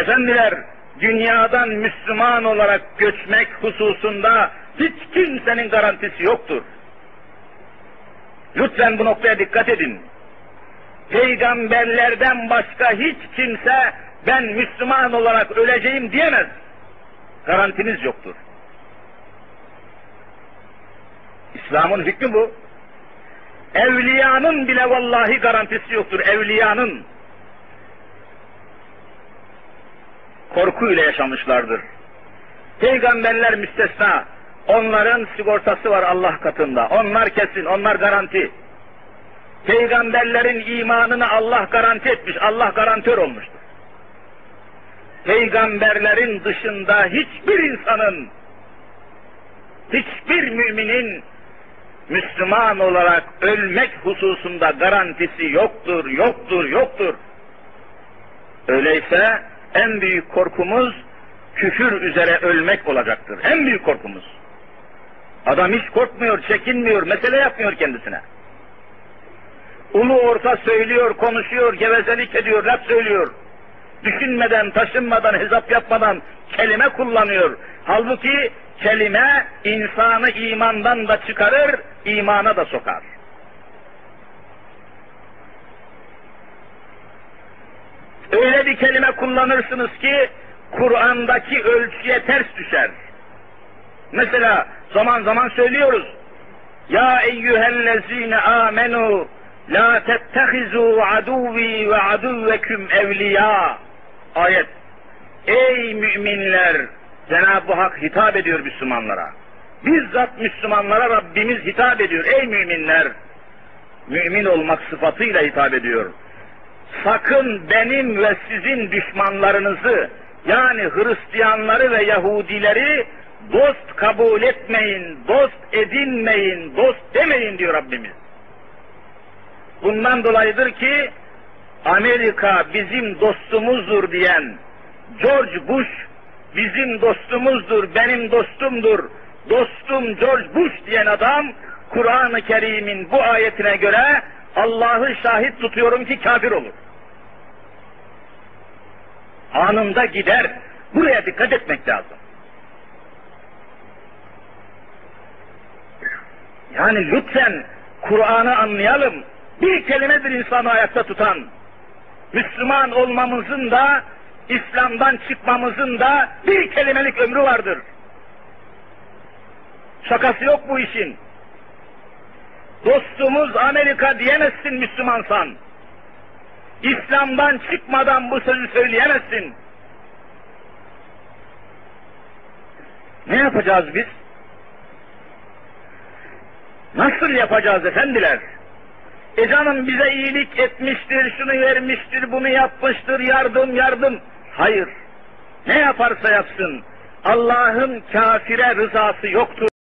Efendiler, dünyadan Müslüman olarak göçmek hususunda hiç kimsenin garantisi yoktur. Lütfen bu noktaya dikkat edin. Peygamberlerden başka hiç kimse ben Müslüman olarak öleceğim diyemez. Garantiniz yoktur. İslam'ın hükmü bu. Evliyanın bile vallahi garantisi yoktur. Evliyanın. Korkuyla yaşamışlardır. Peygamberler müstesna. Onların sigortası var Allah katında. Onlar kesin, onlar garanti. Peygamberlerin imanını Allah garanti etmiş, Allah garantör olmuştur. Peygamberlerin dışında hiçbir insanın, hiçbir müminin Müslüman olarak ölmek hususunda garantisi yoktur, yoktur, yoktur. Öyleyse en büyük korkumuz küfür üzere ölmek olacaktır. En büyük korkumuz. Adam hiç korkmuyor, çekinmiyor, mesele yapmıyor kendisine. Ulu orta söylüyor, konuşuyor, gevezelik ediyor, laf söylüyor. Düşünmeden, taşınmadan, hesap yapmadan kelime kullanıyor. Halbuki kelime insanı imandan da çıkarır, imana da sokar. Öyle bir kelime kullanırsınız ki Kur'an'daki ölçüye ters düşer. Mesela zaman zaman söylüyoruz. Ya eyyühellezine amenu la tettehizu aduvi ve aduvveküm evliya. Ayet. Ey müminler! Cenab-ı Hak hitap ediyor Müslümanlara. Bizzat Müslümanlara Rabbimiz hitap ediyor. Ey müminler! Mümin olmak sıfatıyla hitap ediyor. Sakın benim ve sizin düşmanlarınızı yani Hristiyanları ve Yahudileri dost kabul etmeyin, dost edinmeyin, dost demeyin diyor Rabbimiz. Bundan dolayıdır ki Amerika bizim dostumuzdur diyen George Bush bizim dostumuzdur, benim dostumdur, dostum George Bush diyen adam Kur'an-ı Kerim'in bu ayetine göre Allah'ı şahit tutuyorum ki kafir olur. Anında gider. Buraya dikkat etmek lazım. Yani lütfen Kur'an'ı anlayalım. Bir kelimedir insanı ayakta tutan. Müslüman olmamızın da İslam'dan çıkmamızın da bir kelimelik ömrü vardır. Şakası yok bu işin. Dostumuz Amerika diyemezsin Müslümansan. İslam'dan çıkmadan bu sözü söyleyemezsin. Ne yapacağız biz? Nasıl yapacağız efendiler? E canım bize iyilik etmiştir, şunu vermiştir, bunu yapmıştır, yardım yardım. Hayır. Ne yaparsa yapsın Allah'ın kafire rızası yoktur.